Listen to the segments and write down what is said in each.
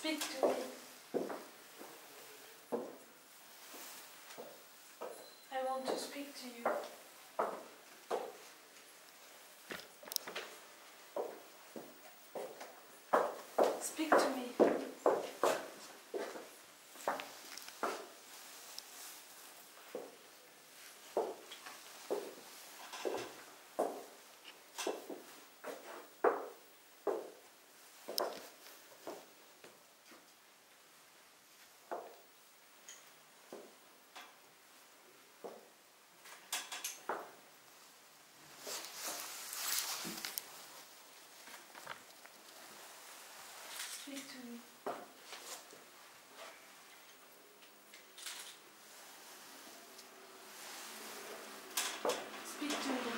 Speak to me. I want to speak to you. Speak to me. Speak to me. Speak to me.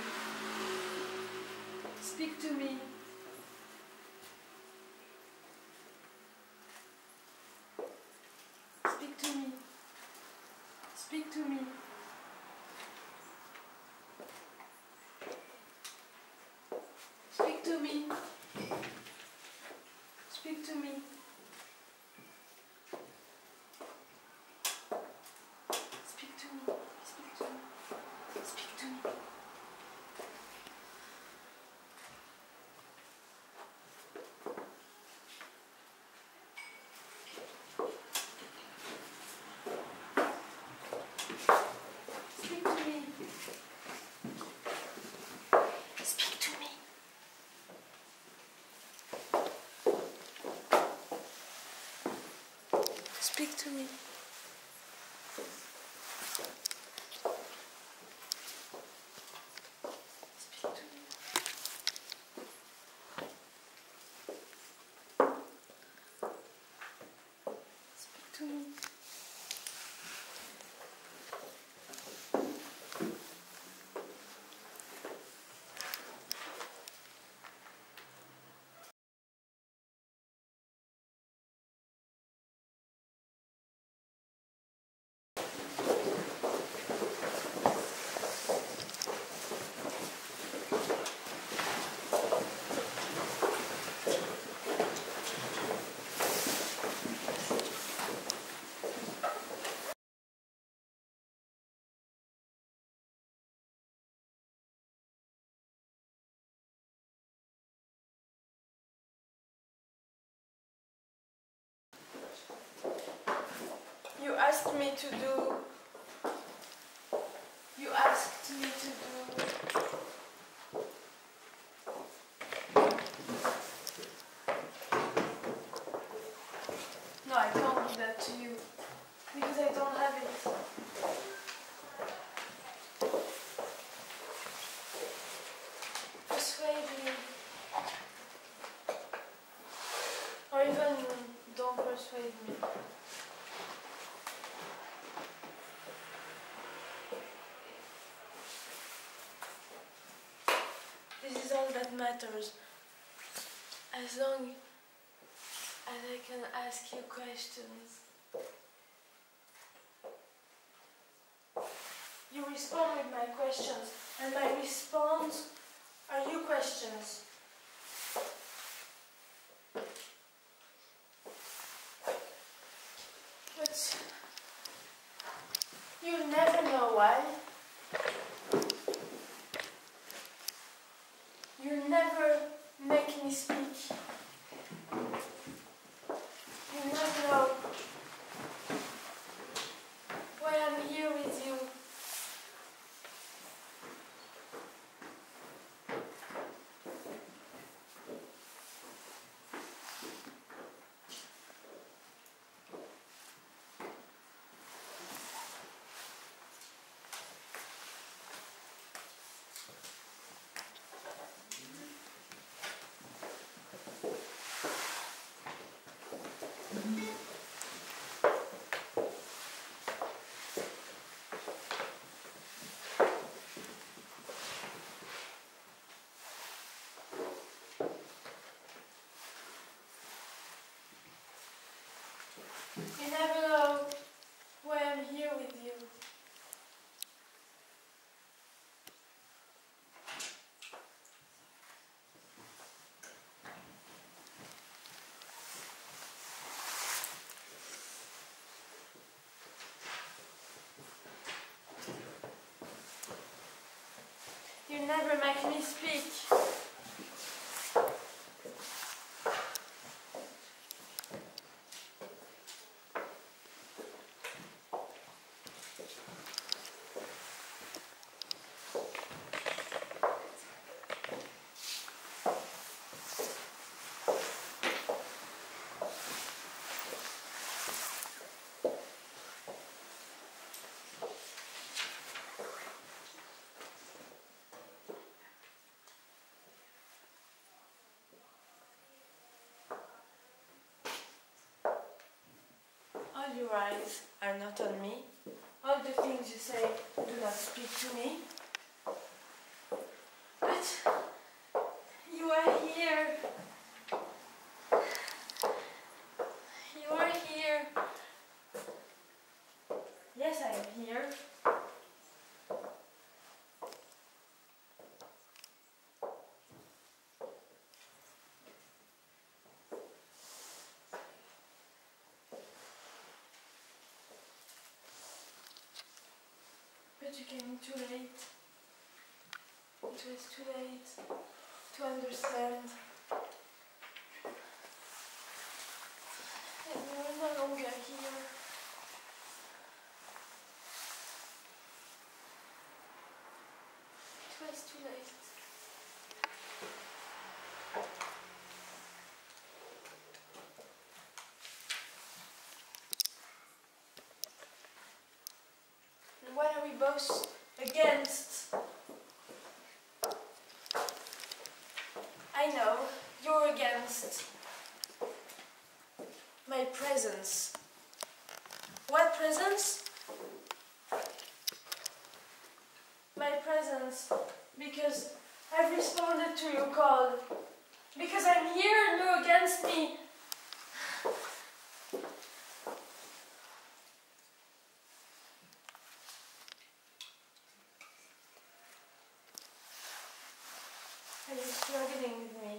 Speak to me. Speak to me. Speak to me. Speak to me. Speak to me. Speak to me. Speak to me. To do. You asked me to do. No, I can't do that to you because I don't have it. Persuade me. Or even don't persuade me. This is that matters. As long as I can ask you questions. You respond with my questions, and my response are your questions. But you'll never know why. You never know why I'm here with you. You never make me speak. Your eyes are not on me. All the things you say do not speak to me. But you are here. You are here. Yes, I am here. But you came too late. It was too late to understand. And you are no longer here. It was too late. Both against? I know you're against my presence. What presence? My presence. Because I've responded to your call. Because I'm here and you're against me. Are you struggling with me?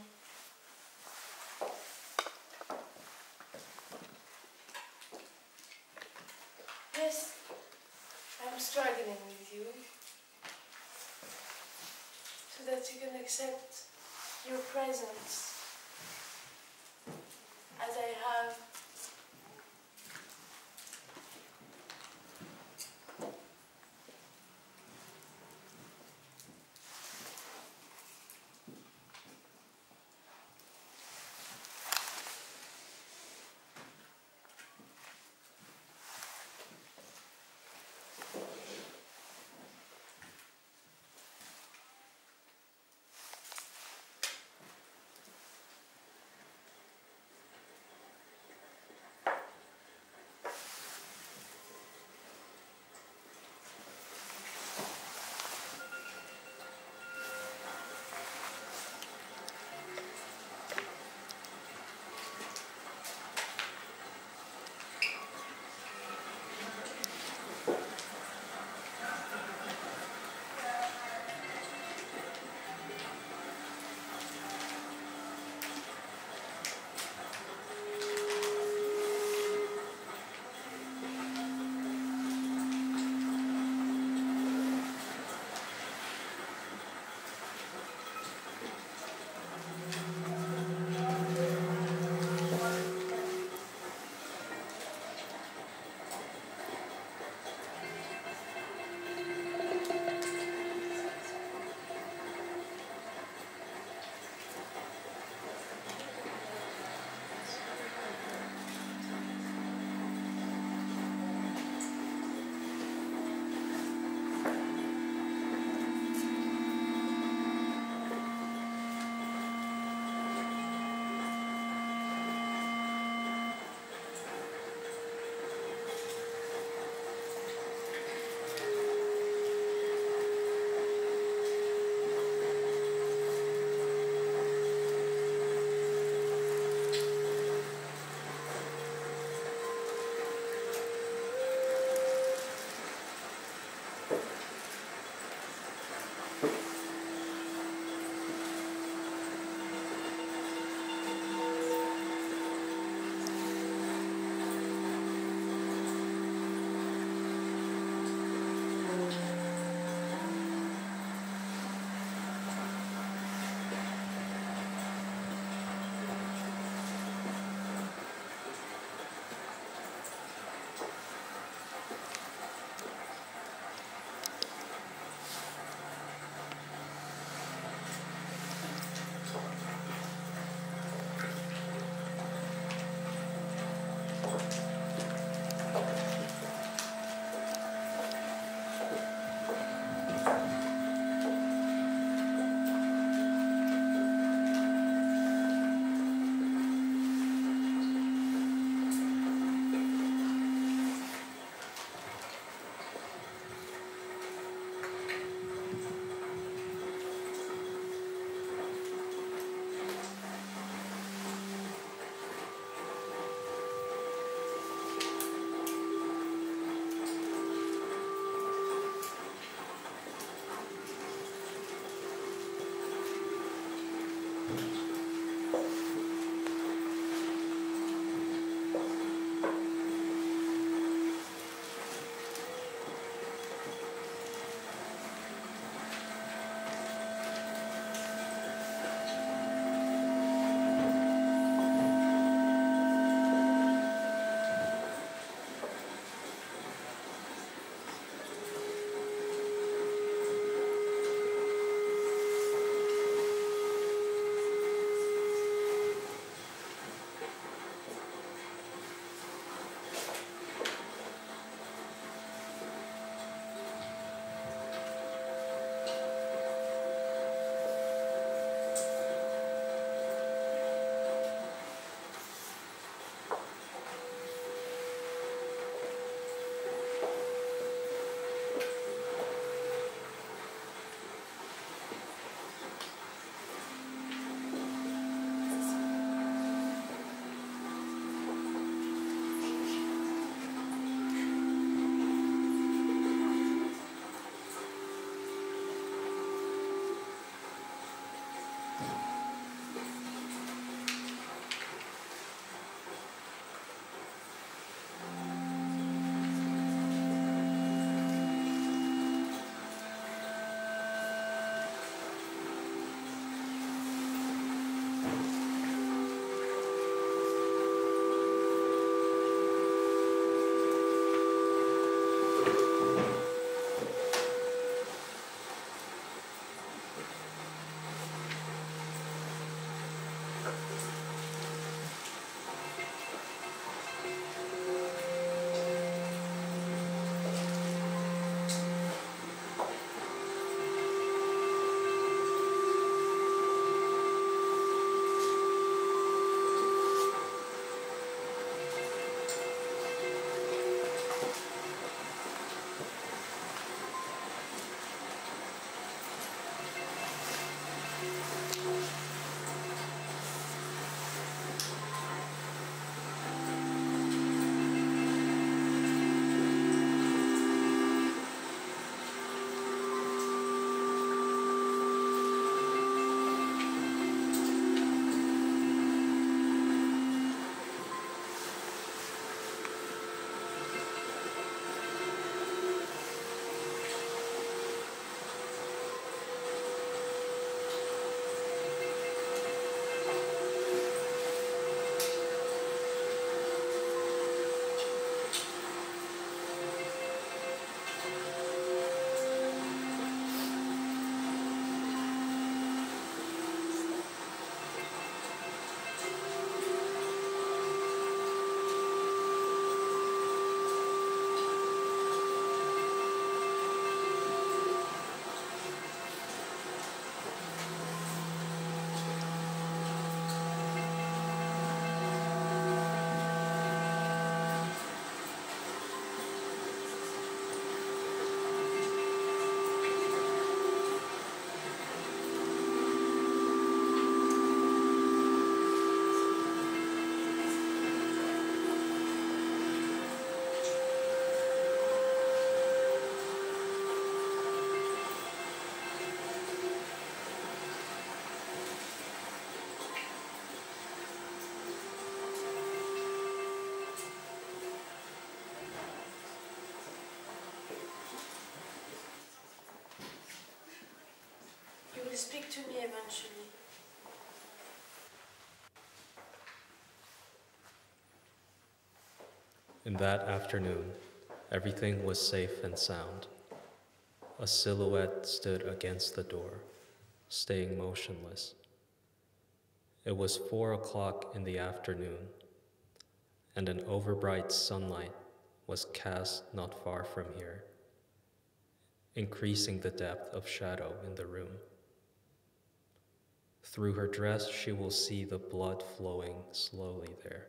Yes, I'm struggling with you. So that you can accept your To me eventually. In that afternoon, everything was safe and sound. A silhouette stood against the door, staying motionless. It was four o'clock in the afternoon, and an overbright sunlight was cast not far from here, increasing the depth of shadow in the room. Through her dress, she will see the blood flowing slowly there.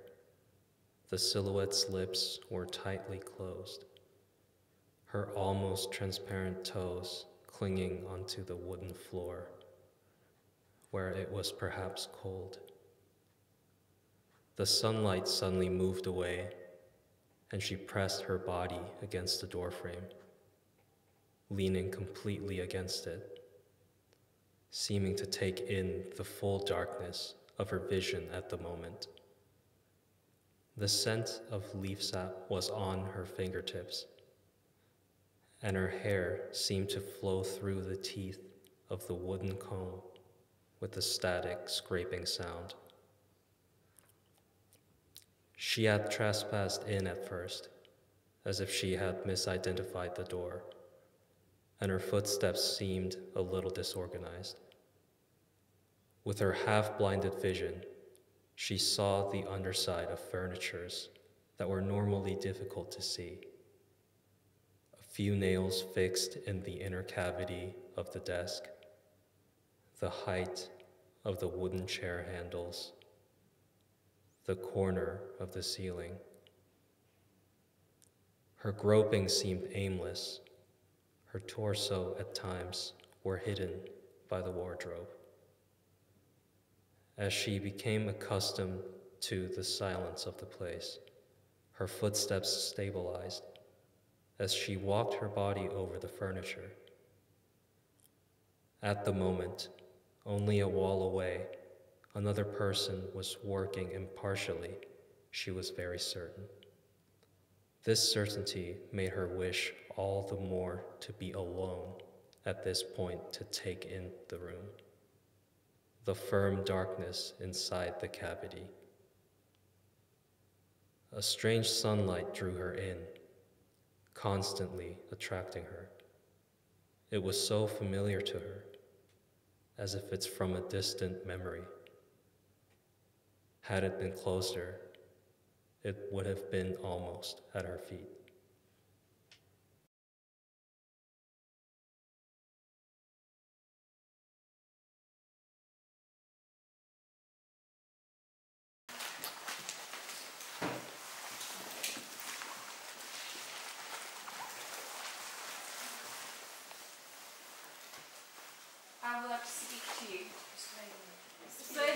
The silhouette's lips were tightly closed, her almost transparent toes clinging onto the wooden floor, where it was perhaps cold. The sunlight suddenly moved away, and she pressed her body against the doorframe, leaning completely against it, seeming to take in the full darkness of her vision at the moment. The scent of leaf sap was on her fingertips, and her hair seemed to flow through the teeth of the wooden comb with a static scraping sound. She had trespassed in at first, as if she had misidentified the door, and her footsteps seemed a little disorganized. With her half blinded vision, she saw the underside of furnitures that were normally difficult to see. A few nails fixed in the inner cavity of the desk, the height of the wooden chair handles, the corner of the ceiling. Her groping seemed aimless. Her torso at times were hidden by the wardrobe. As she became accustomed to the silence of the place, her footsteps stabilized as she walked her body over the furniture. At the moment, only a wall away, another person was working impartially, she was very certain. This certainty made her wish all the more to be alone at this point to take in the room the firm darkness inside the cavity. A strange sunlight drew her in, constantly attracting her. It was so familiar to her, as if it's from a distant memory. Had it been closer, it would have been almost at her feet. I would like to speak to you. Slowly.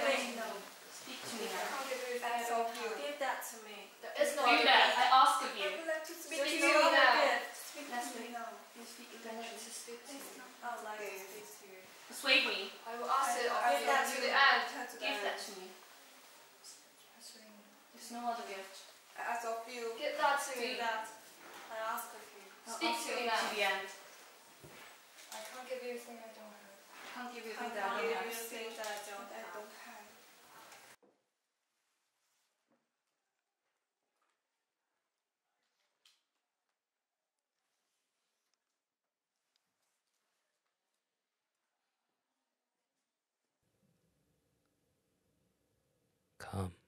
Speak to me now. That's all you. Give that to me. It's not Do that. I ask of I you. would like to speak Speak to to you. me now. Speak Let's to me wait. now. You speak I would oh, like eventually. to speak to you. Like to speak to you. Persuade me. I will ask it I you will to the that. end. To the Give that to me. There's no other gift. I ask of you. Give that to Do me. that. I ask of you. I'll Speak to me now. To the end. I can't give you a thing I don't have. Can't give you How a thing that I don't have. Say